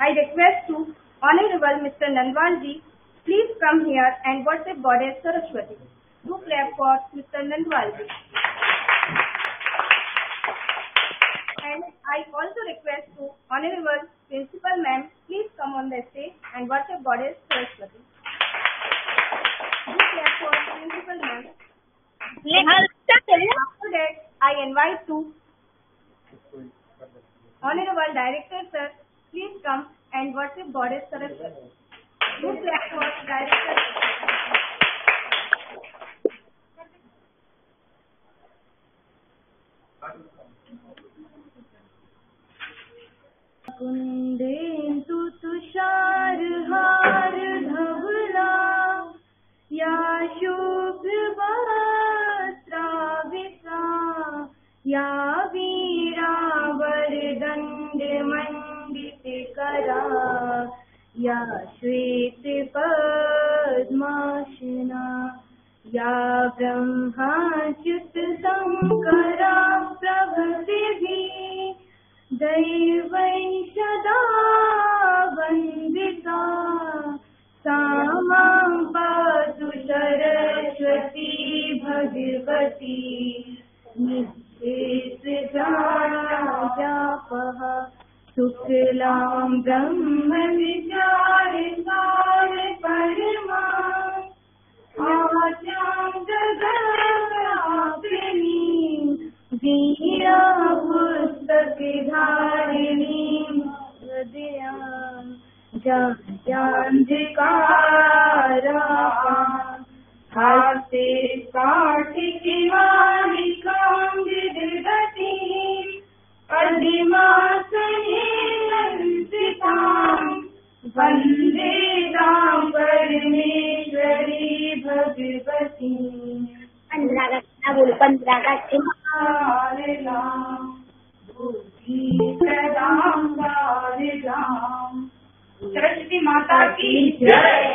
I request to Honorable Mr. Nandwalji, please come here and worship Goddess Saraswati. Do clap for Mr. Nandwalji. And I also request to Honorable Principal Ma'am, please come on the stage and worship Goddess Saraswati. Do clap for Principal Ma'am. After that, I invite to Honorable Director Sir, Please come and worship Goddess Saraswati. Good clap for Director. Kunde या श्वेतपद्माशना या ब्रह्माच्युतशङ्करा प्रभृतिभिः दैवै सदा वन्दिता सा मां पातु सरस्वती भगवती निःशेषजापः शुक्लां ब्रह्मविचारितार वीरा पुस्तकधारिणीं हृदयां जायान्धिकारापां हस्ते पाठिकिमालिकां विदधतीम् अधिमासनेतां वन्दे तां परमेश्वरी भगवती पंद्रह का हाँ, हाँ। सरस्वती माता की जय।